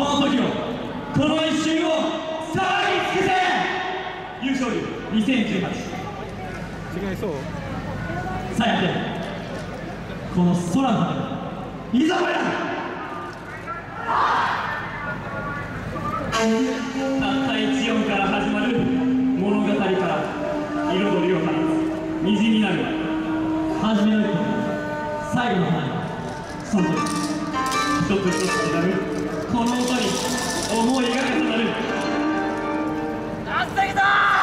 この時をこの一瞬を騒ぎ尽くせ優勝流2018違いそうさやてこの空の果ていざばやたった一音から始まる物語から。彩りを放つ虹になる初めの一歩最後の花火その時。つ一つなこの音に思いが重なる。だ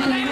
Thank you.